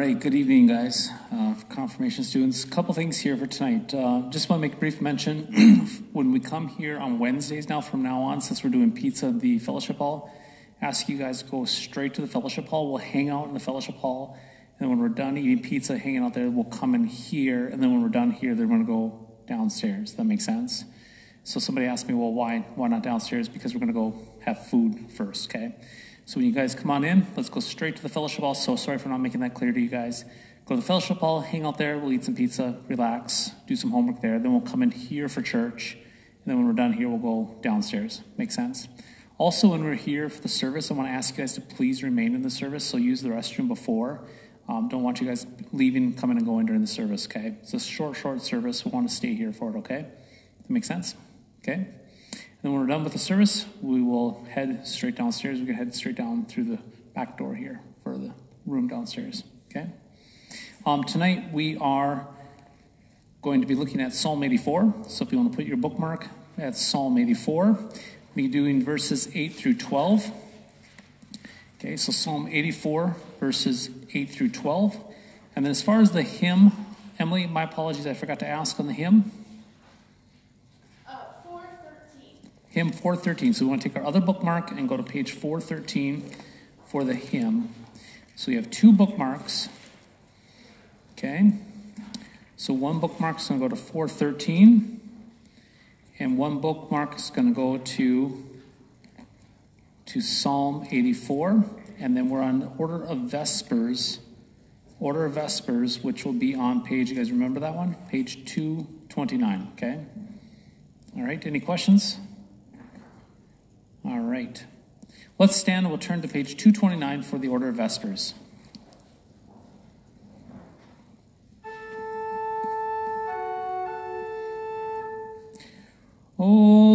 right, good evening, guys. Uh, confirmation students, a couple things here for tonight. Uh, just want to make a brief mention when we come here on Wednesdays now from now on, since we're doing pizza at the fellowship hall, ask you guys to go straight to the fellowship hall. We'll hang out in the fellowship hall, and when we're done eating pizza, hanging out there, we'll come in here, and then when we're done here, they're going to go downstairs. That makes sense. So somebody asked me, well, why why not downstairs? Because we're going to go have food first, okay? So when you guys come on in, let's go straight to the fellowship hall. So sorry for not making that clear to you guys. Go to the fellowship hall, hang out there, we'll eat some pizza, relax, do some homework there. Then we'll come in here for church. And then when we're done here, we'll go downstairs. Make sense? Also, when we're here for the service, I want to ask you guys to please remain in the service. So use the restroom before. Um, don't want you guys leaving, coming and going during the service, okay? It's a short, short service. We want to stay here for it, okay? That makes sense? Okay? And when we're done with the service, we will head straight downstairs. We can head straight down through the back door here for the room downstairs. Okay? Um, tonight we are going to be looking at Psalm 84. So if you want to put your bookmark at Psalm 84, we're doing verses 8 through 12. Okay, so Psalm 84, verses 8 through 12. And then as far as the hymn, Emily, my apologies, I forgot to ask on the hymn. Hymn 413. So we want to take our other bookmark and go to page 413 for the hymn. So we have two bookmarks. Okay. So one bookmark is going to go to 413, and one bookmark is going to go to to Psalm 84, and then we're on the order of Vespers, order of Vespers, which will be on page. You guys remember that one? Page 229. Okay. All right. Any questions? All right. Let's stand and we'll turn to page 229 for the order of Vespers. O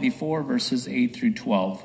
24, verses 8 through 12.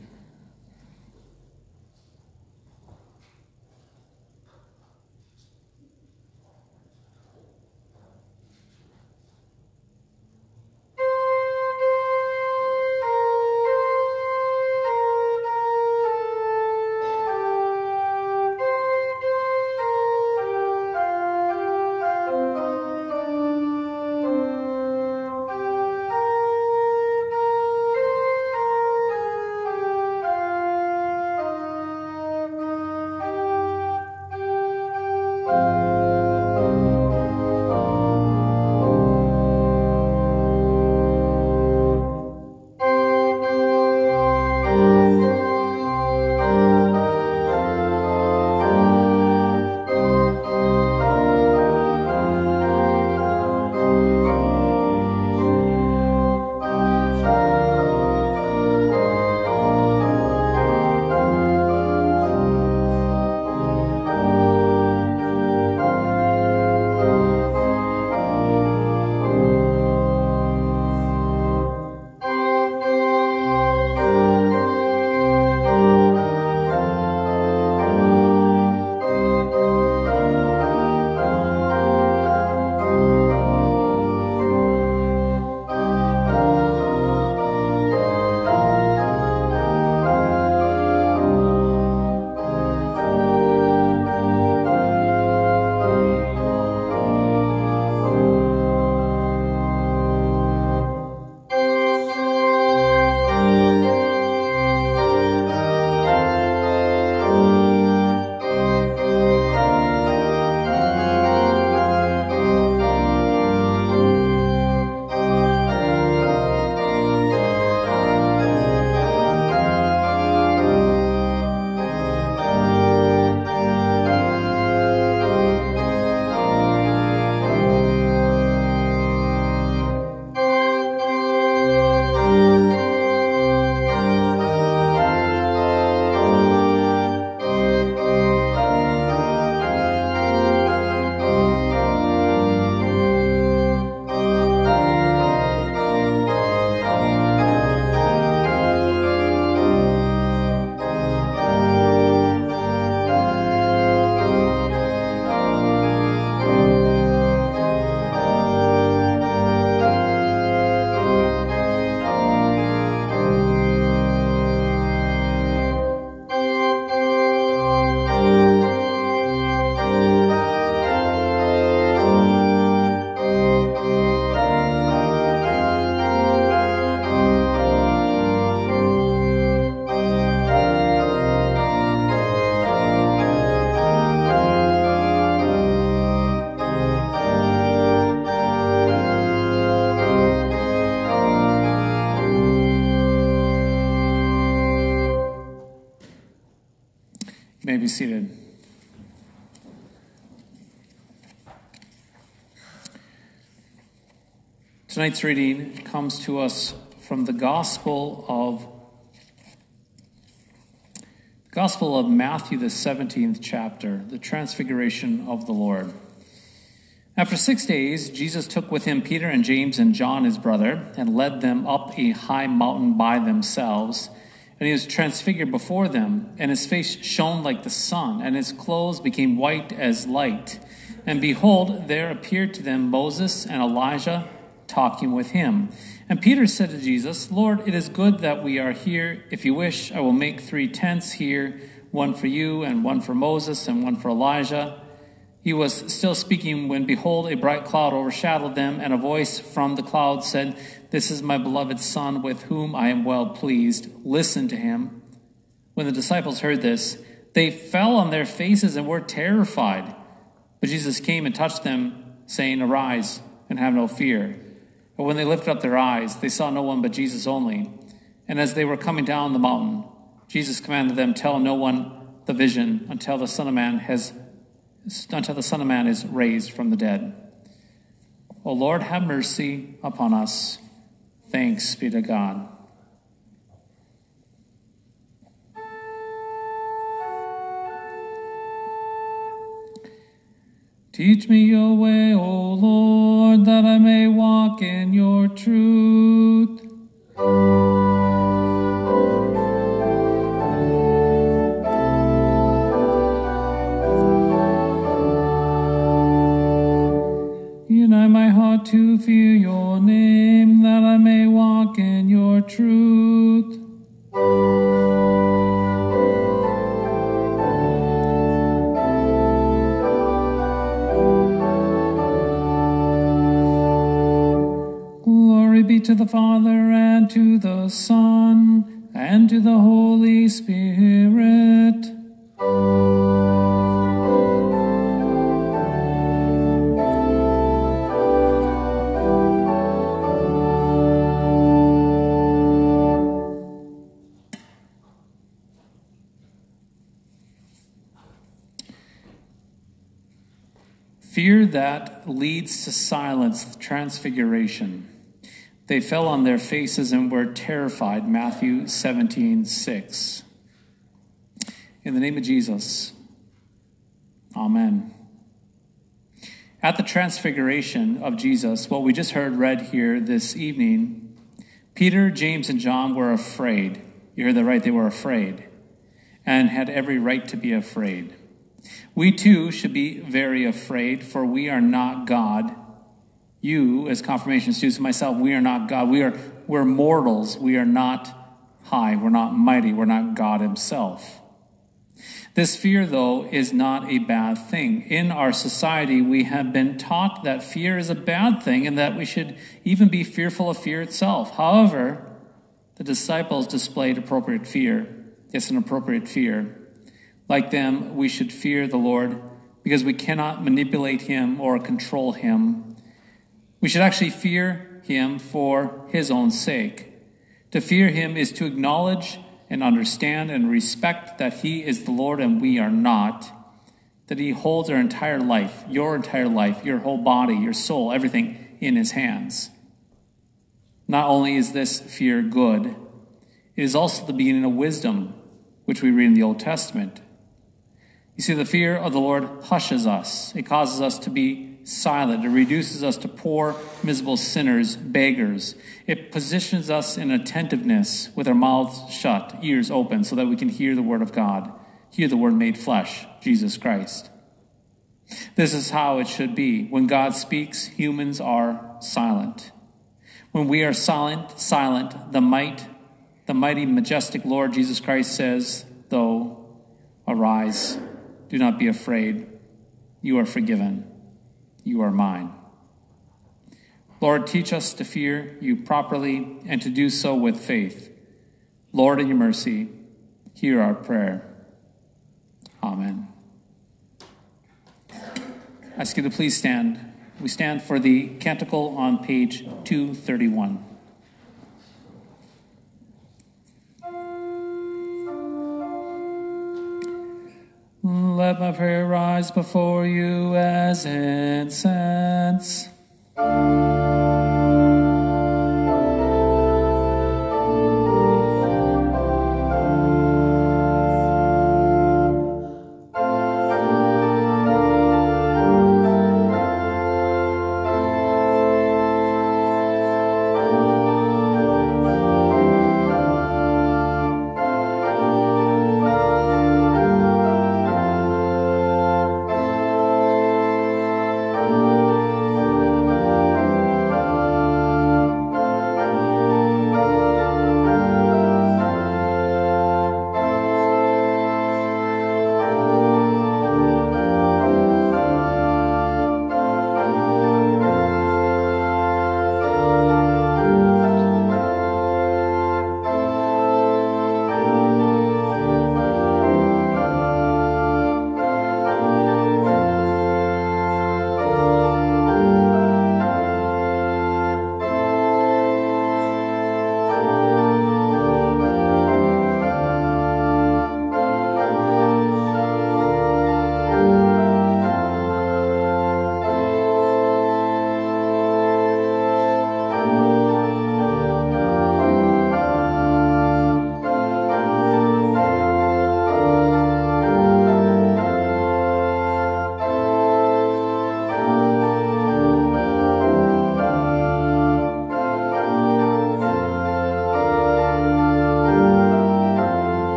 Tonight's reading comes to us from the Gospel of Gospel of Matthew, the 17th chapter, the Transfiguration of the Lord. After six days, Jesus took with him Peter and James and John, his brother, and led them up a high mountain by themselves. And he was transfigured before them, and his face shone like the sun, and his clothes became white as light. And behold, there appeared to them Moses and Elijah talking with him. And Peter said to Jesus, Lord, it is good that we are here. If you wish, I will make three tents here one for you, and one for Moses, and one for Elijah. He was still speaking when, behold, a bright cloud overshadowed them, and a voice from the cloud said, This is my beloved Son, with whom I am well pleased. Listen to him. When the disciples heard this, they fell on their faces and were terrified. But Jesus came and touched them, saying, Arise and have no fear. But when they lifted up their eyes, they saw no one but Jesus only. And as they were coming down the mountain, Jesus commanded them, Tell no one the vision until the Son of Man has until the Son of Man is raised from the dead. O Lord, have mercy upon us. Thanks be to God. Teach me your way, O Lord, that I may walk in your truth. Transfiguration. They fell on their faces and were terrified. Matthew 17, 6. In the name of Jesus, Amen. At the transfiguration of Jesus, what we just heard read here this evening, Peter, James, and John were afraid. You heard that right, they were afraid, and had every right to be afraid. We too should be very afraid, for we are not God. You, as confirmation students, myself, we are not God. We are we're mortals. We are not high. We're not mighty. We're not God Himself. This fear, though, is not a bad thing. In our society, we have been taught that fear is a bad thing and that we should even be fearful of fear itself. However, the disciples displayed appropriate fear. It's an appropriate fear. Like them, we should fear the Lord because we cannot manipulate him or control him. We should actually fear him for his own sake. To fear him is to acknowledge and understand and respect that he is the Lord and we are not, that he holds our entire life, your entire life, your whole body, your soul, everything in his hands. Not only is this fear good, it is also the beginning of wisdom, which we read in the Old Testament. You see, the fear of the Lord hushes us. It causes us to be silent. It reduces us to poor, miserable sinners, beggars. It positions us in attentiveness with our mouths shut, ears open, so that we can hear the word of God, hear the word made flesh, Jesus Christ. This is how it should be. When God speaks, humans are silent. When we are silent, silent, the might, the mighty, majestic Lord Jesus Christ says, though, arise. Do not be afraid. You are forgiven. You are mine. Lord, teach us to fear you properly and to do so with faith. Lord, in your mercy, hear our prayer. Amen. I ask you to please stand. We stand for the canticle on page 231. Have prayer rise before you as incense.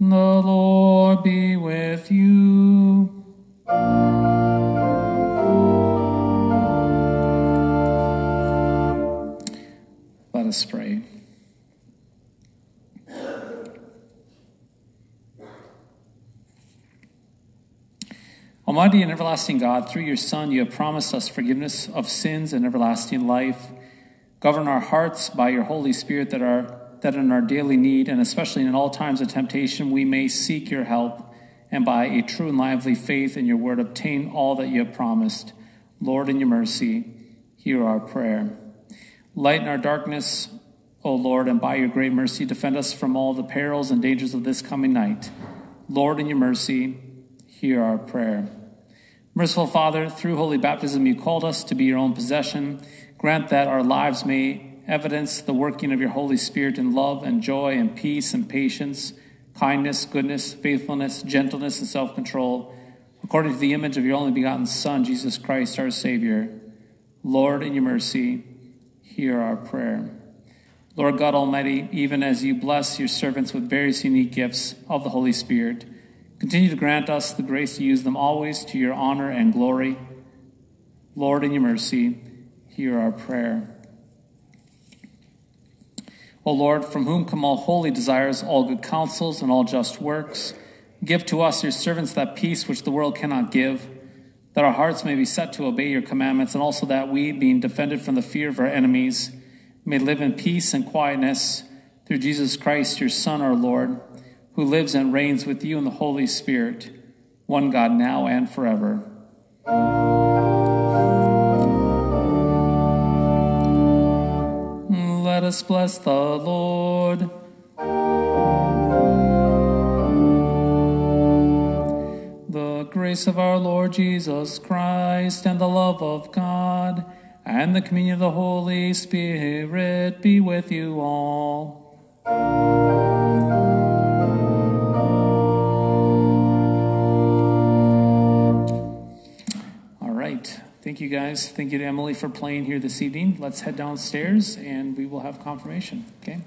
The Lord be with you. Let us pray. Almighty and everlasting God, through your Son, you have promised us forgiveness of sins and everlasting life. Govern our hearts by your Holy Spirit that, are, that in our daily need, and especially in all times of temptation, we may seek your help, and by a true and lively faith in your word, obtain all that you have promised. Lord, in your mercy, hear our prayer. Lighten our darkness, O Lord, and by your great mercy, defend us from all the perils and dangers of this coming night. Lord, in your mercy, hear our prayer. Merciful Father, through holy baptism, you called us to be your own possession. Grant that our lives may evidence the working of your Holy Spirit in love and joy and peace and patience, kindness, goodness, faithfulness, gentleness, and self control, according to the image of your only begotten Son, Jesus Christ, our Savior. Lord, in your mercy, hear our prayer. Lord God Almighty, even as you bless your servants with various unique gifts of the Holy Spirit, continue to grant us the grace to use them always to your honor and glory. Lord, in your mercy, hear our prayer. O Lord, from whom come all holy desires, all good counsels, and all just works, Give to us, your servants, that peace which the world cannot give, that our hearts may be set to obey your commandments, and also that we, being defended from the fear of our enemies, may live in peace and quietness through Jesus Christ, your Son, our Lord, who lives and reigns with you in the Holy Spirit, one God now and forever. Let us bless the Lord. The grace of our Lord Jesus Christ and the love of God and the communion of the Holy Spirit be with you all. All Thank you guys. Thank you to Emily for playing here this evening. Let's head downstairs and we will have confirmation. Okay?